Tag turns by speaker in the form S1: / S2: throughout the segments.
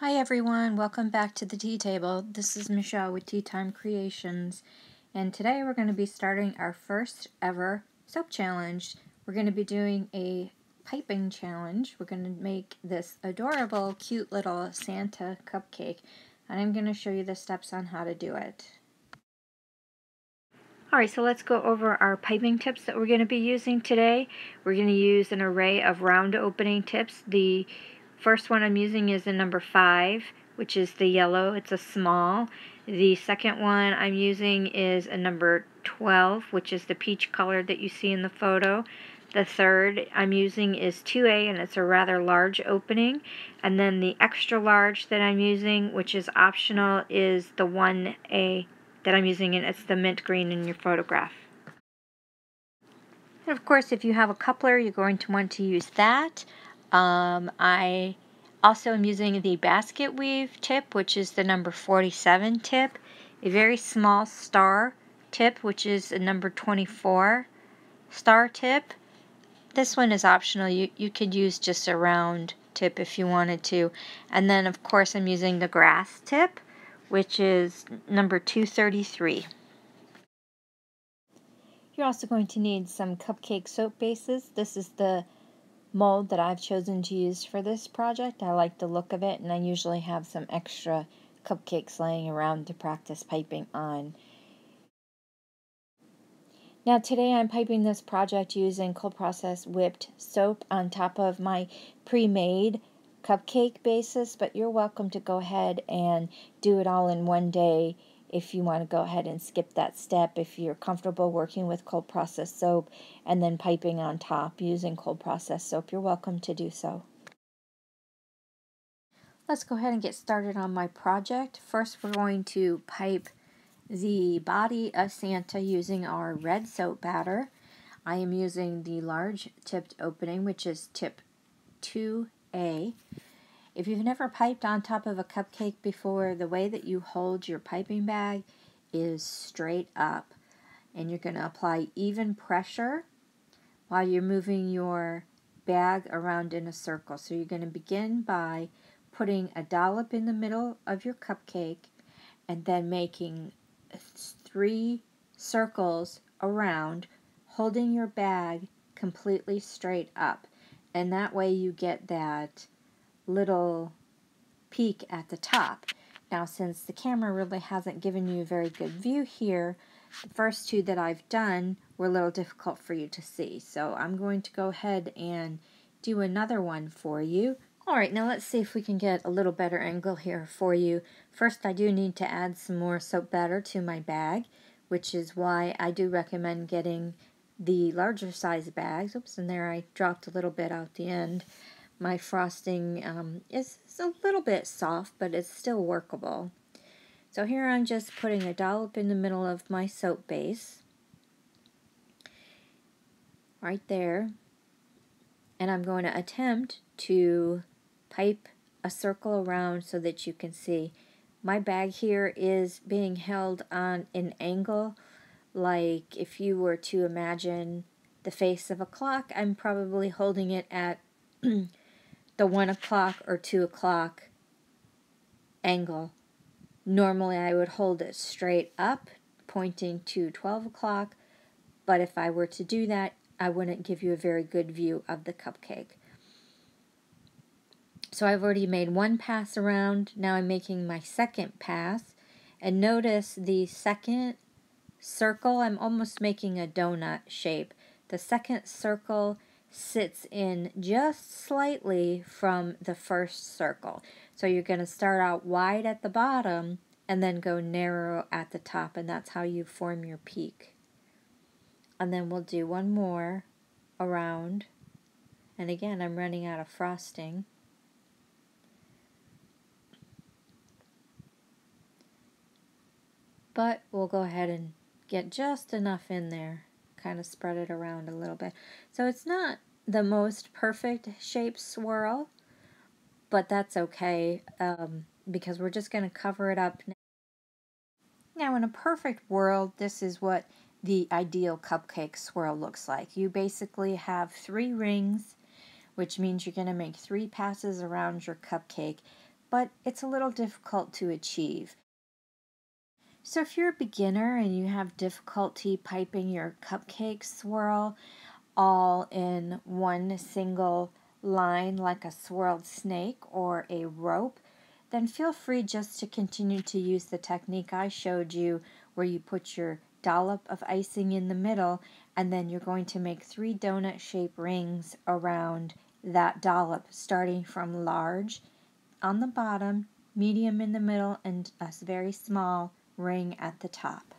S1: Hi everyone, welcome back to the tea table. This is Michelle with Tea Time Creations and today we're going to be starting our first ever soap challenge. We're going to be doing a piping challenge. We're going to make this adorable cute little Santa cupcake and I'm going to show you the steps on how to do it. Alright, so let's go over our piping tips that we're going to be using today. We're going to use an array of round opening tips. The First one I'm using is the number 5, which is the yellow. It's a small. The second one I'm using is a number 12, which is the peach color that you see in the photo. The third I'm using is 2A, and it's a rather large opening. And then the extra large that I'm using, which is optional, is the 1A that I'm using, and it's the mint green in your photograph. And of course, if you have a coupler, you're going to want to use that. Um, I also am using the basket weave tip, which is the number 47 tip, a very small star tip, which is a number 24 star tip. This one is optional. You, you could use just a round tip if you wanted to. And then, of course, I'm using the grass tip, which is number 233. You're also going to need some cupcake soap bases. This is the mold that I've chosen to use for this project. I like the look of it and I usually have some extra cupcakes laying around to practice piping on. Now today I'm piping this project using cold process whipped soap on top of my pre-made cupcake basis, but you're welcome to go ahead and do it all in one day if you want to go ahead and skip that step, if you're comfortable working with cold process soap and then piping on top using cold process soap, you're welcome to do so. Let's go ahead and get started on my project. First, we're going to pipe the body of Santa using our red soap batter. I am using the large tipped opening, which is tip 2A. If you've never piped on top of a cupcake before, the way that you hold your piping bag is straight up. And you're going to apply even pressure while you're moving your bag around in a circle. So you're going to begin by putting a dollop in the middle of your cupcake and then making three circles around, holding your bag completely straight up. And that way you get that little peak at the top. Now, since the camera really hasn't given you a very good view here, the first two that I've done were a little difficult for you to see. So I'm going to go ahead and do another one for you. Alright, now let's see if we can get a little better angle here for you. First, I do need to add some more soap batter to my bag, which is why I do recommend getting the larger size bags. Oops, and there I dropped a little bit out the end my frosting um, is a little bit soft, but it's still workable. So here I'm just putting a dollop in the middle of my soap base, right there, and I'm going to attempt to pipe a circle around so that you can see. My bag here is being held on an angle, like if you were to imagine the face of a clock, I'm probably holding it at the 1 o'clock or 2 o'clock angle. Normally I would hold it straight up, pointing to 12 o'clock, but if I were to do that, I wouldn't give you a very good view of the cupcake. So I've already made one pass around, now I'm making my second pass, and notice the second circle, I'm almost making a donut shape. The second circle sits in just slightly from the first circle. So you're going to start out wide at the bottom and then go narrow at the top and that's how you form your peak. And then we'll do one more around. And again, I'm running out of frosting. But we'll go ahead and get just enough in there kind of spread it around a little bit. So it's not the most perfect shape swirl, but that's okay um, because we're just going to cover it up. Now in a perfect world, this is what the ideal cupcake swirl looks like. You basically have three rings, which means you're going to make three passes around your cupcake, but it's a little difficult to achieve. So if you're a beginner and you have difficulty piping your cupcake swirl all in one single line like a swirled snake or a rope, then feel free just to continue to use the technique I showed you where you put your dollop of icing in the middle and then you're going to make three donut shaped rings around that dollop starting from large on the bottom, medium in the middle, and a very small ring at the top.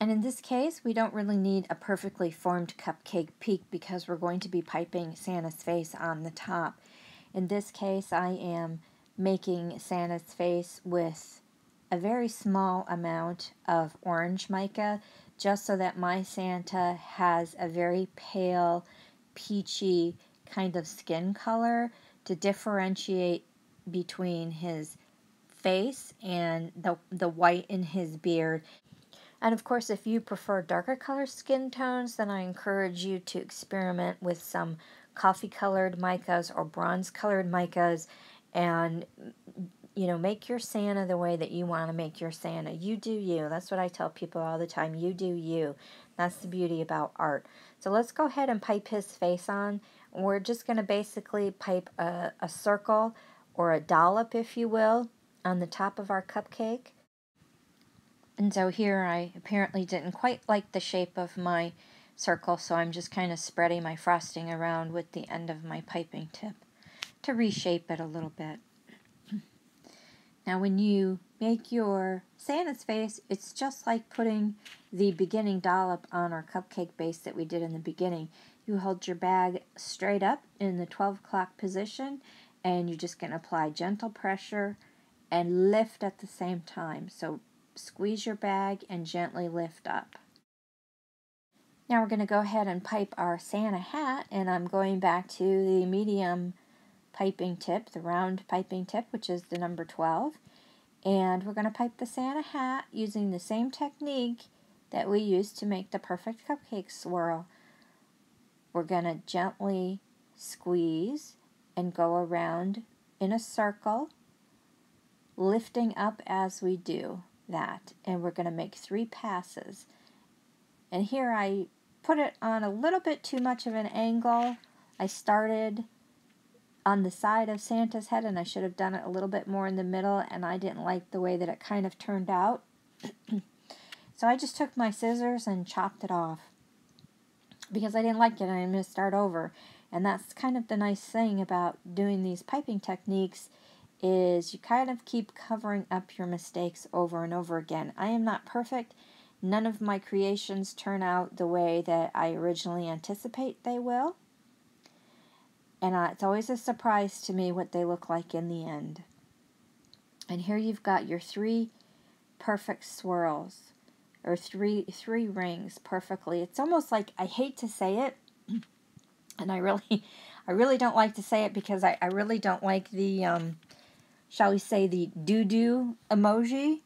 S1: And in this case, we don't really need a perfectly formed cupcake peak because we're going to be piping Santa's face on the top. In this case, I am making Santa's face with a very small amount of orange mica just so that my Santa has a very pale, peachy kind of skin color to differentiate between his face and the, the white in his beard. And of course, if you prefer darker color skin tones, then I encourage you to experiment with some coffee colored micas or bronze colored micas and you know, make your Santa the way that you want to make your Santa. You do you. That's what I tell people all the time. You do you. That's the beauty about art. So let's go ahead and pipe his face on. We're just going to basically pipe a, a circle or a dollop, if you will, on the top of our cupcake. And so here I apparently didn't quite like the shape of my circle, so I'm just kind of spreading my frosting around with the end of my piping tip to reshape it a little bit. Now when you make your Santa's face, it's just like putting the beginning dollop on our cupcake base that we did in the beginning. You hold your bag straight up in the 12 o'clock position and you're just going to apply gentle pressure and lift at the same time. So squeeze your bag and gently lift up. Now we're going to go ahead and pipe our Santa hat and I'm going back to the medium piping tip, the round piping tip, which is the number 12. And we're going to pipe the Santa hat using the same technique that we used to make the perfect cupcake swirl. We're going to gently squeeze and go around in a circle, lifting up as we do that. And we're going to make three passes. And here I put it on a little bit too much of an angle. I started on the side of Santa's head and I should have done it a little bit more in the middle and I didn't like the way that it kind of turned out. so I just took my scissors and chopped it off because I didn't like it and I'm going to start over. And that's kind of the nice thing about doing these piping techniques is you kind of keep covering up your mistakes over and over again. I am not perfect. None of my creations turn out the way that I originally anticipate they will. And it's always a surprise to me what they look like in the end. And here you've got your three perfect swirls or three three rings perfectly. It's almost like I hate to say it, and I really I really don't like to say it because I, I really don't like the um, shall we say the doo-doo emoji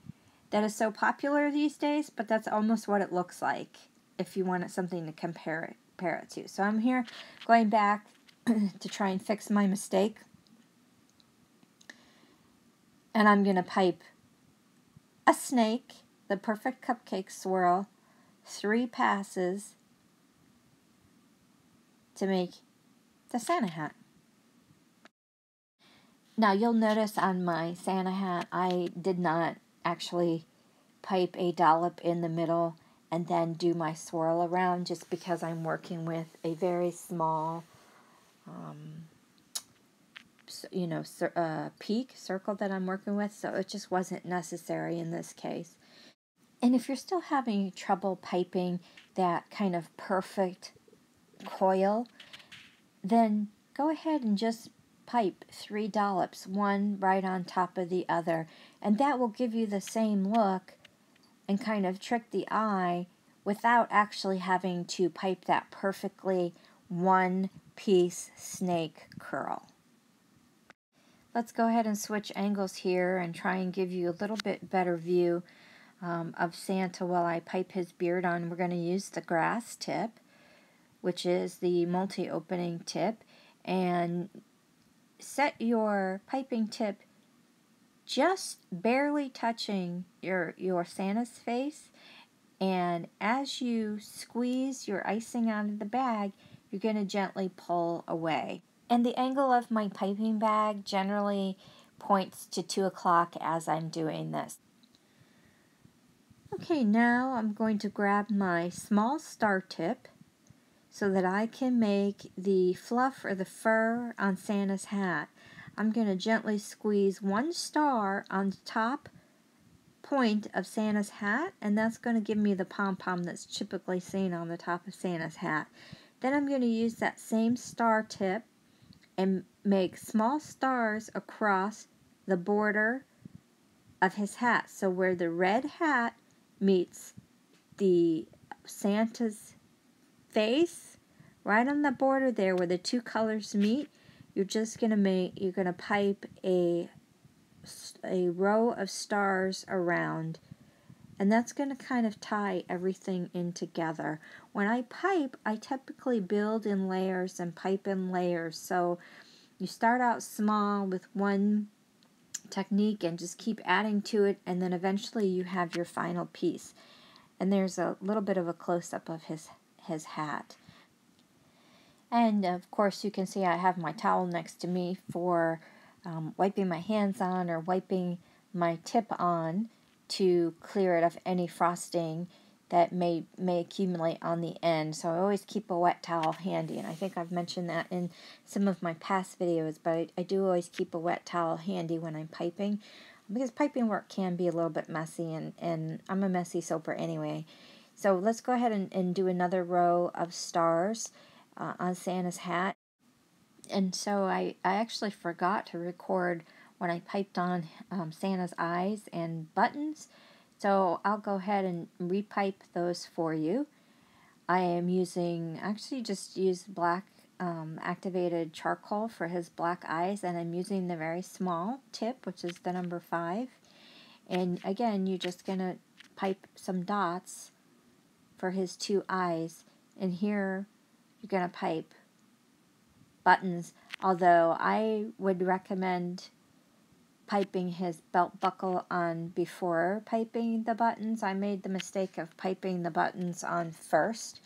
S1: that is so popular these days, but that's almost what it looks like if you want something to compare it compare it to. So I'm here going back to try and fix my mistake. And I'm going to pipe a snake, the perfect cupcake swirl, three passes to make the Santa hat. Now you'll notice on my Santa hat I did not actually pipe a dollop in the middle and then do my swirl around just because I'm working with a very small um, you know, uh, peak circle that I'm working with, so it just wasn't necessary in this case. And if you're still having trouble piping that kind of perfect coil, then go ahead and just pipe three dollops, one right on top of the other, and that will give you the same look and kind of trick the eye without actually having to pipe that perfectly one piece snake curl. Let's go ahead and switch angles here and try and give you a little bit better view um, of Santa while I pipe his beard on. We're going to use the grass tip, which is the multi-opening tip, and set your piping tip just barely touching your, your Santa's face. And as you squeeze your icing out of the bag, you're going to gently pull away. And the angle of my piping bag generally points to 2 o'clock as I'm doing this. Okay, now I'm going to grab my small star tip so that I can make the fluff or the fur on Santa's hat. I'm going to gently squeeze one star on the top point of Santa's hat, and that's going to give me the pom-pom that's typically seen on the top of Santa's hat. Then I'm going to use that same star tip and make small stars across the border of his hat. So where the red hat meets the Santa's face, right on the border there where the two colors meet, you're just going to make, you're going to pipe a, a row of stars around and that's going to kind of tie everything in together. When I pipe, I typically build in layers and pipe in layers. So you start out small with one technique and just keep adding to it and then eventually you have your final piece. And there's a little bit of a close-up of his, his hat. And of course you can see I have my towel next to me for um, wiping my hands on or wiping my tip on to clear it of any frosting that may may accumulate on the end. So I always keep a wet towel handy, and I think I've mentioned that in some of my past videos, but I, I do always keep a wet towel handy when I'm piping, because piping work can be a little bit messy, and, and I'm a messy soaper anyway. So let's go ahead and, and do another row of stars uh, on Santa's hat. And so I, I actually forgot to record when I piped on um, Santa's eyes and buttons. So I'll go ahead and repipe those for you. I am using, actually just use black um, activated charcoal for his black eyes and I'm using the very small tip, which is the number 5. And again, you're just to pipe some dots for his two eyes. And here, you're going to pipe buttons, although I would recommend piping his belt buckle on before piping the buttons. I made the mistake of piping the buttons on first,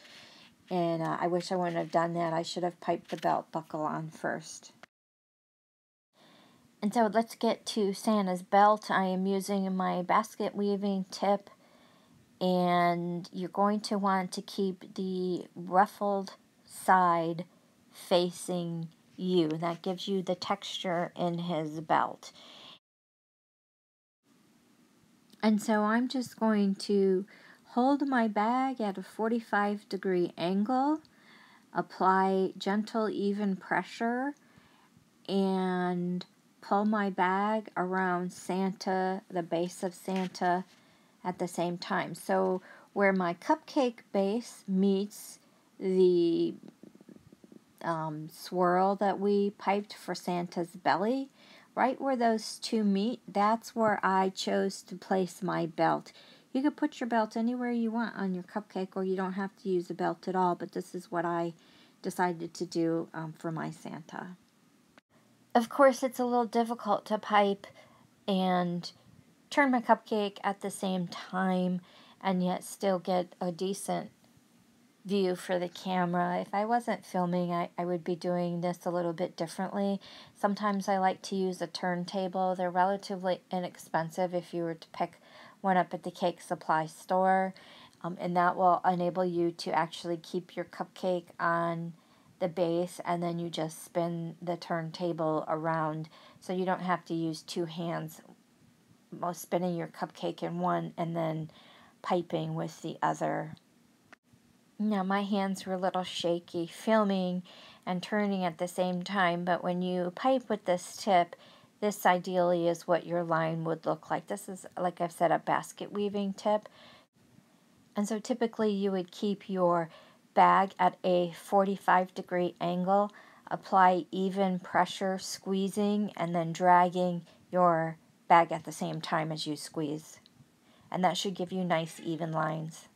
S1: and uh, I wish I wouldn't have done that. I should have piped the belt buckle on first. And so let's get to Santa's belt. I am using my basket weaving tip, and you're going to want to keep the ruffled side facing you. That gives you the texture in his belt. And so I'm just going to hold my bag at a 45 degree angle, apply gentle even pressure, and pull my bag around Santa, the base of Santa, at the same time. So where my cupcake base meets the um, swirl that we piped for Santa's belly, right where those two meet, that's where I chose to place my belt. You could put your belt anywhere you want on your cupcake or you don't have to use a belt at all, but this is what I decided to do um, for my Santa. Of course, it's a little difficult to pipe and turn my cupcake at the same time and yet still get a decent view for the camera. If I wasn't filming, I, I would be doing this a little bit differently. Sometimes I like to use a turntable. They're relatively inexpensive if you were to pick one up at the cake supply store. Um, and that will enable you to actually keep your cupcake on the base and then you just spin the turntable around so you don't have to use two hands spinning your cupcake in one and then piping with the other. Now, my hands were a little shaky filming and turning at the same time, but when you pipe with this tip, this ideally is what your line would look like. This is, like I've said, a basket weaving tip. And so typically you would keep your bag at a 45 degree angle, apply even pressure squeezing, and then dragging your bag at the same time as you squeeze. And that should give you nice even lines.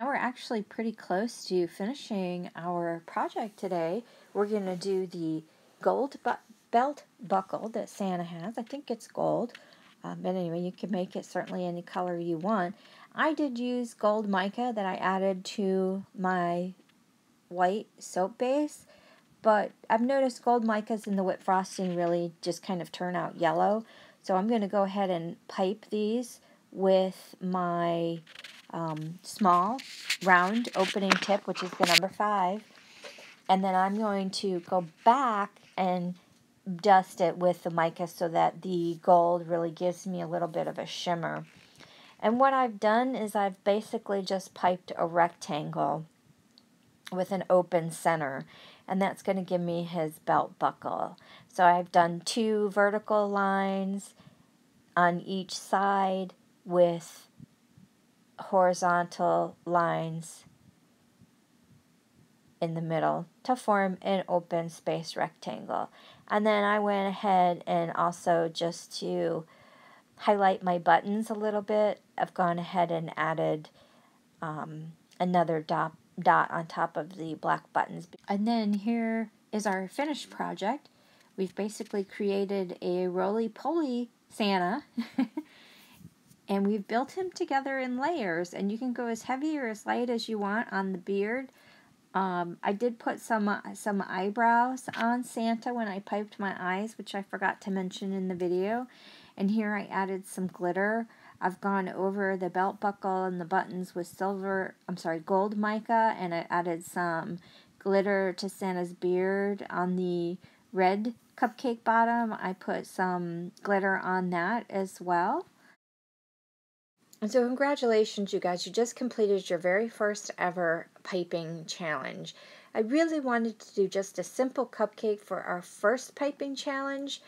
S1: Now we're actually pretty close to finishing our project today. We're going to do the gold but belt buckle that Santa has. I think it's gold. Um, but anyway, you can make it certainly any color you want. I did use gold mica that I added to my white soap base. But I've noticed gold micas in the whip frosting really just kind of turn out yellow. So I'm going to go ahead and pipe these with my um, small round opening tip, which is the number five. And then I'm going to go back and dust it with the mica so that the gold really gives me a little bit of a shimmer. And what I've done is I've basically just piped a rectangle with an open center and that's going to give me his belt buckle. So I've done two vertical lines on each side with horizontal lines in the middle to form an open space rectangle. And then I went ahead and also just to highlight my buttons a little bit, I've gone ahead and added um, another dot dot on top of the black buttons. And then here is our finished project. We've basically created a roly-poly Santa. and we've built him together in layers. And you can go as heavy or as light as you want on the beard. Um, I did put some uh, some eyebrows on Santa when I piped my eyes, which I forgot to mention in the video. And here I added some glitter. I've gone over the belt buckle and the buttons with silver, I'm sorry, gold mica, and I added some glitter to Santa's beard on the red cupcake bottom. I put some glitter on that as well. And so congratulations, you guys. You just completed your very first ever piping challenge. I really wanted to do just a simple cupcake for our first piping challenge,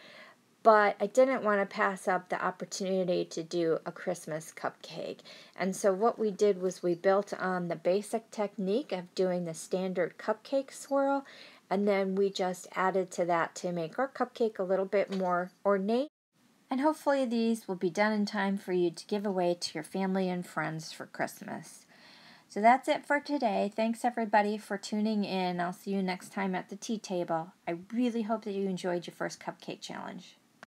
S1: but I didn't want to pass up the opportunity to do a Christmas cupcake. And so what we did was we built on the basic technique of doing the standard cupcake swirl, and then we just added to that to make our cupcake a little bit more ornate. And hopefully these will be done in time for you to give away to your family and friends for Christmas. So that's it for today. Thanks everybody for tuning in. I'll see you next time at the tea table. I really hope that you enjoyed your first cupcake challenge.